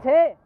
છે